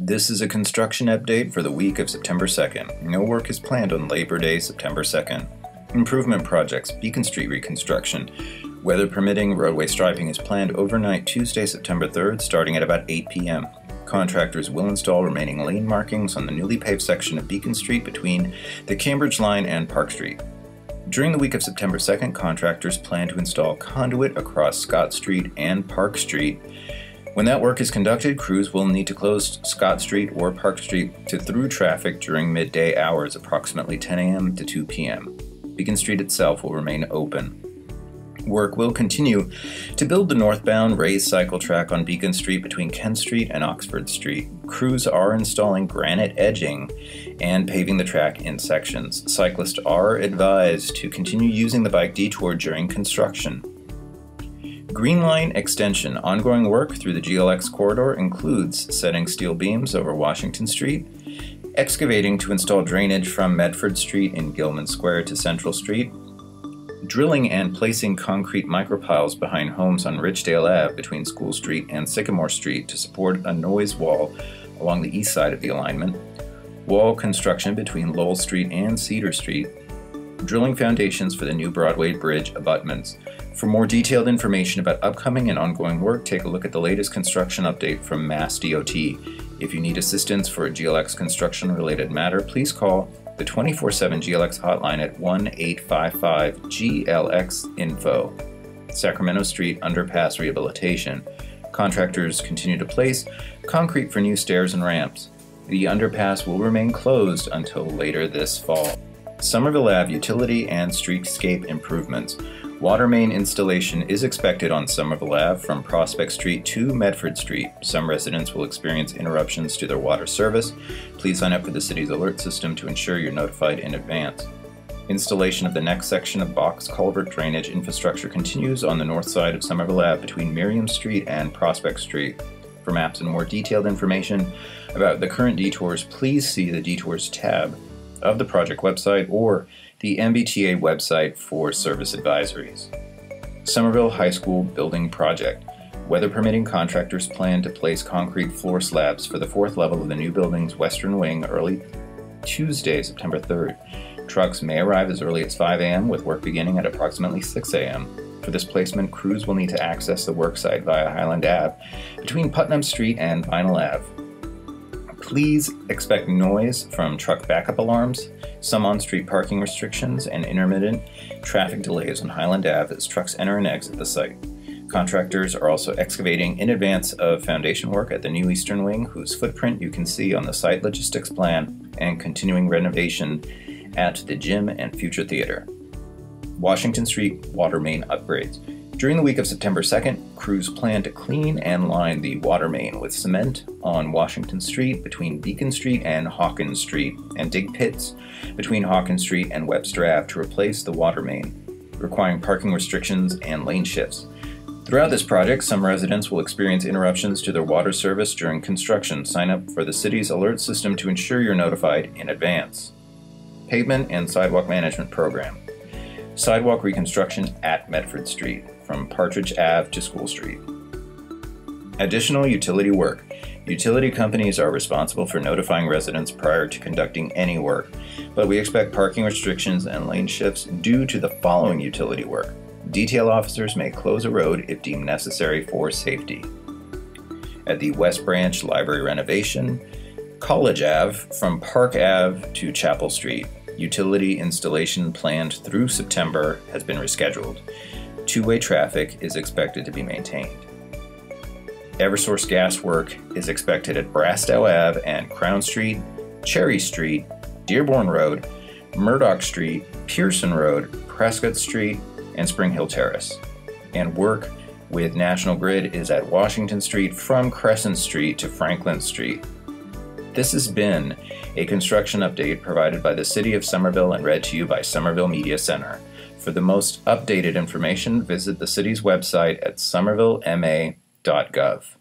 This is a construction update for the week of September 2nd. No work is planned on Labor Day, September 2nd. Improvement projects, Beacon Street reconstruction. Weather permitting, roadway striping is planned overnight Tuesday, September 3rd, starting at about 8 p.m. Contractors will install remaining lane markings on the newly paved section of Beacon Street between the Cambridge line and Park Street. During the week of September 2nd, contractors plan to install conduit across Scott Street and Park Street when that work is conducted, crews will need to close Scott Street or Park Street to through traffic during midday hours, approximately 10 a.m. to 2 p.m. Beacon Street itself will remain open. Work will continue to build the northbound raised cycle track on Beacon Street between Kent Street and Oxford Street. Crews are installing granite edging and paving the track in sections. Cyclists are advised to continue using the bike detour during construction. Green Line extension ongoing work through the GLX corridor includes setting steel beams over Washington Street, excavating to install drainage from Medford Street in Gilman Square to Central Street, drilling and placing concrete micropiles behind homes on Ridgedale Ave between School Street and Sycamore Street to support a noise wall along the east side of the alignment, wall construction between Lowell Street and Cedar Street, drilling foundations for the new Broadway Bridge abutments, for more detailed information about upcoming and ongoing work, take a look at the latest construction update from Mass DOT. If you need assistance for a GLX construction related matter, please call the 24 7 GLX hotline at 1 855 GLX Info. Sacramento Street Underpass Rehabilitation. Contractors continue to place concrete for new stairs and ramps. The underpass will remain closed until later this fall. Somerville Ave utility and streetscape improvements. Water main installation is expected on Somerville Ave from Prospect Street to Medford Street. Some residents will experience interruptions to their water service. Please sign up for the city's alert system to ensure you're notified in advance. Installation of the next section of box culvert drainage infrastructure continues on the north side of Somerville Ave between Miriam Street and Prospect Street. For maps and more detailed information about the current detours, please see the Detours tab of the project website or the MBTA website for service advisories. Somerville High School Building Project. Weather permitting, contractors plan to place concrete floor slabs for the fourth level of the new building's western wing early Tuesday, September 3rd. Trucks may arrive as early as 5 a.m., with work beginning at approximately 6 a.m. For this placement, crews will need to access the worksite via Highland Ave between Putnam Street and Vinal Ave. Please expect noise from truck backup alarms, some on-street parking restrictions, and intermittent traffic delays on Highland Ave as trucks enter and exit the site. Contractors are also excavating in advance of foundation work at the new eastern wing, whose footprint you can see on the site logistics plan, and continuing renovation at the gym and future theater. Washington Street water main upgrades. During the week of September 2nd, crews plan to clean and line the water main with cement on Washington Street between Beacon Street and Hawkins Street, and dig pits between Hawkins Street and Webster Ave to replace the water main, requiring parking restrictions and lane shifts. Throughout this project, some residents will experience interruptions to their water service during construction. Sign up for the city's alert system to ensure you're notified in advance. Pavement and Sidewalk Management Program. Sidewalk reconstruction at Medford Street from Partridge Ave to School Street. Additional utility work. Utility companies are responsible for notifying residents prior to conducting any work, but we expect parking restrictions and lane shifts due to the following utility work. Detail officers may close a road if deemed necessary for safety. At the West Branch Library renovation, College Ave from Park Ave to Chapel Street. Utility installation planned through September has been rescheduled two-way traffic is expected to be maintained. Eversource gas work is expected at Brastow Ave and Crown Street, Cherry Street, Dearborn Road, Murdoch Street, Pearson Road, Prescott Street, and Spring Hill Terrace. And work with National Grid is at Washington Street from Crescent Street to Franklin Street. This has been a construction update provided by the City of Somerville and read to you by Somerville Media Center. For the most updated information, visit the city's website at somervillema.gov.